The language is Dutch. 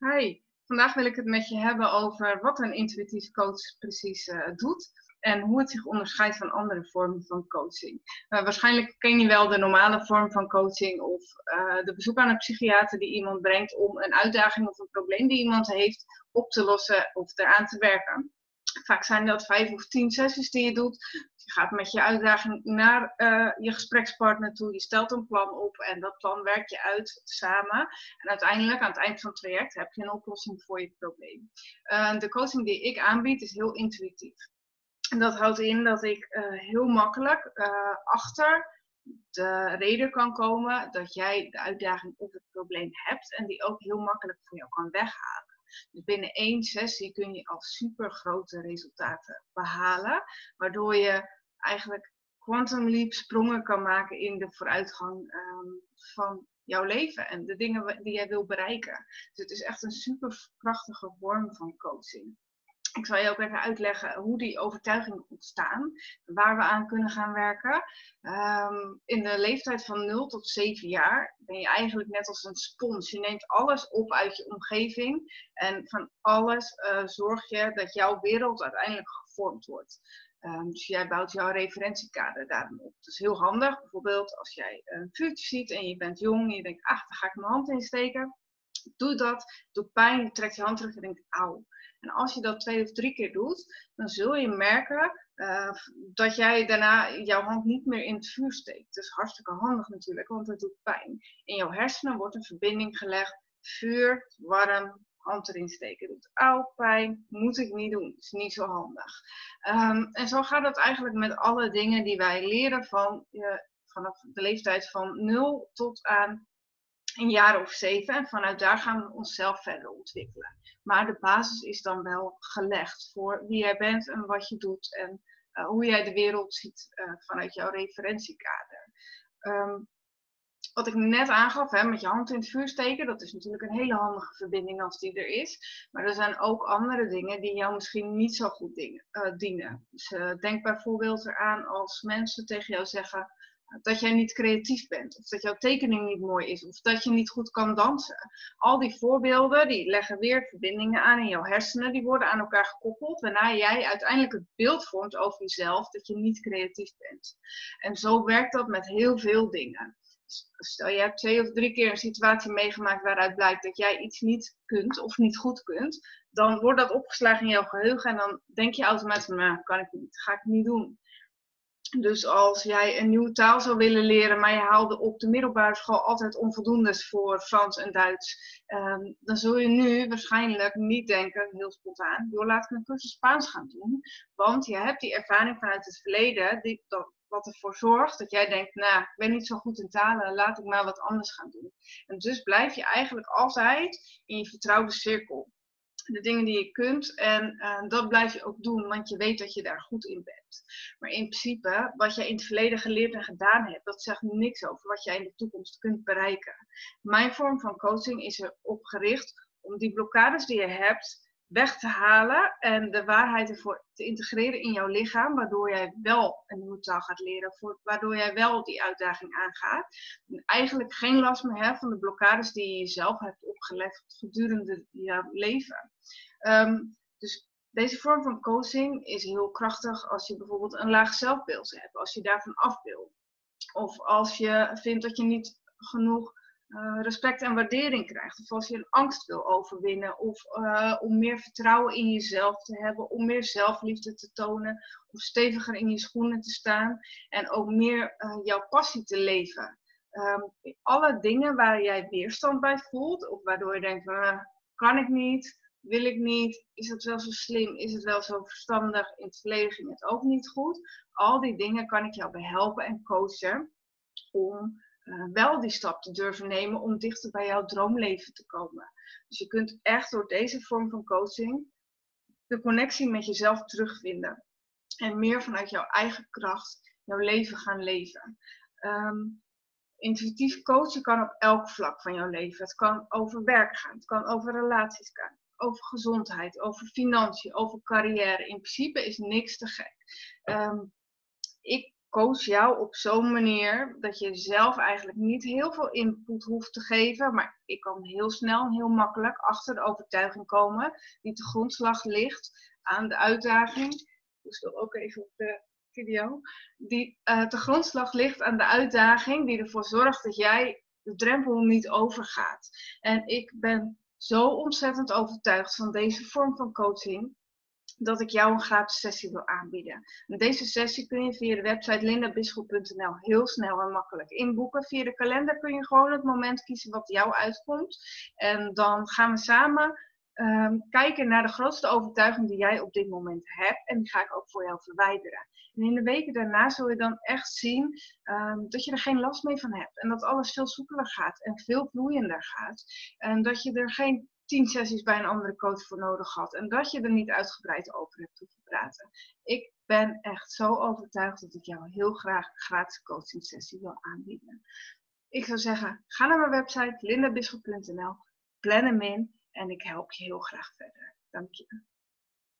Hi, vandaag wil ik het met je hebben over wat een intuïtief coach precies uh, doet en hoe het zich onderscheidt van andere vormen van coaching. Uh, waarschijnlijk ken je wel de normale vorm van coaching of uh, de bezoek aan een psychiater die iemand brengt om een uitdaging of een probleem die iemand heeft op te lossen of eraan te werken. Vaak zijn dat vijf of tien sessies die je doet. Je gaat met je uitdaging naar uh, je gesprekspartner toe. Je stelt een plan op en dat plan werk je uit samen. En uiteindelijk, aan het eind van het traject, heb je een oplossing voor je probleem. Uh, de coaching die ik aanbied is heel intuïtief. En dat houdt in dat ik uh, heel makkelijk achter de reden kan komen dat jij de uitdaging of het probleem hebt. En die ook heel makkelijk voor jou kan weghalen. Dus binnen één sessie kun je al super grote resultaten behalen, waardoor je eigenlijk quantum leap sprongen kan maken in de vooruitgang um, van jouw leven en de dingen die jij wil bereiken. Dus het is echt een super krachtige vorm van coaching ik zal je ook even uitleggen hoe die overtuigingen ontstaan, waar we aan kunnen gaan werken. Um, in de leeftijd van 0 tot 7 jaar ben je eigenlijk net als een spons. Je neemt alles op uit je omgeving en van alles uh, zorg je dat jouw wereld uiteindelijk gevormd wordt. Um, dus jij bouwt jouw referentiekader daarom op. Dat is heel handig. Bijvoorbeeld als jij een vuurtje ziet en je bent jong en je denkt, ach, daar ga ik mijn hand in steken. Doe dat, doe pijn, je trekt je hand terug en denkt, auw. En als je dat twee of drie keer doet, dan zul je merken uh, dat jij daarna jouw hand niet meer in het vuur steekt. Dat is hartstikke handig natuurlijk, want het doet pijn. In jouw hersenen wordt een verbinding gelegd. Vuur, warm, hand erin steken. Doet auw, pijn, moet ik niet doen. Is niet zo handig. Um, en zo gaat het eigenlijk met alle dingen die wij leren van, uh, vanaf de leeftijd van 0 tot aan een jaar of zeven. En vanuit daar gaan we onszelf verder ontwikkelen. Maar de basis is dan wel gelegd voor wie jij bent en wat je doet en uh, hoe jij de wereld ziet uh, vanuit jouw referentiekader. Um, wat ik net aangaf, hè, met je hand in het vuur steken, dat is natuurlijk een hele handige verbinding als die er is. Maar er zijn ook andere dingen die jou misschien niet zo goed uh, dienen. Dus denk bijvoorbeeld eraan als mensen tegen jou zeggen dat jij niet creatief bent, of dat jouw tekening niet mooi is, of dat je niet goed kan dansen. Al die voorbeelden die leggen weer verbindingen aan in jouw hersenen, die worden aan elkaar gekoppeld, waarna jij uiteindelijk het beeld vormt over jezelf dat je niet creatief bent. En zo werkt dat met heel veel dingen. Stel je hebt twee of drie keer een situatie meegemaakt waaruit blijkt dat jij iets niet kunt of niet goed kunt, dan wordt dat opgeslagen in jouw geheugen en dan denk je automatisch, nou, kan ik niet, ga ik niet doen. Dus als jij een nieuwe taal zou willen leren, maar je haalde op de middelbare school altijd onvoldoendes voor Frans en Duits, um, dan zul je nu waarschijnlijk niet denken, heel spontaan, joh, laat ik een cursus Spaans gaan doen. Want je hebt die ervaring vanuit het verleden, die, wat ervoor zorgt dat jij denkt, nou, ik ben niet zo goed in talen, laat ik maar wat anders gaan doen. En dus blijf je eigenlijk altijd in je vertrouwde cirkel de dingen die je kunt. En uh, dat blijf je ook doen, want je weet dat je daar goed in bent. Maar in principe, wat jij in het verleden geleerd en gedaan hebt, dat zegt niks over wat jij in de toekomst kunt bereiken. Mijn vorm van coaching is erop gericht om die blokkades die je hebt weg te halen en de waarheid ervoor te integreren in jouw lichaam, waardoor jij wel een nieuwe taal gaat leren, waardoor jij wel die uitdaging aangaat. En eigenlijk geen last meer hebt van de blokkades die je jezelf hebt opgelegd gedurende jouw leven. Um, dus deze vorm van coaching is heel krachtig als je bijvoorbeeld een laag zelfbeeld hebt, als je daarvan af wil. Of als je vindt dat je niet genoeg uh, respect en waardering krijgt. Of als je een angst wil overwinnen. Of uh, om meer vertrouwen in jezelf te hebben. Om meer zelfliefde te tonen. Om steviger in je schoenen te staan. En ook meer uh, jouw passie te leven. Um, alle dingen waar jij weerstand bij voelt. Of waardoor je denkt, kan ik niet? Wil ik niet? Is het wel zo slim? Is het wel zo verstandig? In het verleden ging het ook niet goed. Al die dingen kan ik jou behelpen en coachen. Om uh, wel die stap te durven nemen om dichter bij jouw droomleven te komen. Dus je kunt echt door deze vorm van coaching de connectie met jezelf terugvinden. En meer vanuit jouw eigen kracht jouw leven gaan leven. Um, intuïtief coachen kan op elk vlak van jouw leven. Het kan over werk gaan, het kan over relaties gaan, over gezondheid, over financiën, over carrière. In principe is niks te gek. Um, ik coach jou op zo'n manier dat je zelf eigenlijk niet heel veel input hoeft te geven. Maar ik kan heel snel en heel makkelijk achter de overtuiging komen die te grondslag ligt aan de uitdaging. Ik stel ook even op de video. Die uh, te grondslag ligt aan de uitdaging die ervoor zorgt dat jij de drempel niet overgaat. En ik ben zo ontzettend overtuigd van deze vorm van coaching dat ik jou een gratis sessie wil aanbieden. En deze sessie kun je via de website lindabisschop.nl heel snel en makkelijk inboeken. Via de kalender kun je gewoon het moment kiezen wat jou uitkomt. En dan gaan we samen Ehm, kijken naar de grootste overtuiging die jij op dit moment hebt. En die ga ik ook voor jou verwijderen. En in de weken daarna zul je dan echt zien ehm, dat je er geen last meer van hebt. En dat alles veel soepeler gaat en veel vloeiender gaat. En dat je er geen tien sessies bij een andere coach voor nodig had. En dat je er niet uitgebreid over hebt hoeven praten. Ik ben echt zo overtuigd dat ik jou heel graag een gratis coaching sessie wil aanbieden. Ik zou zeggen, ga naar mijn website lindabisschop.nl, plan hem in en ik help je heel graag verder. Dank je.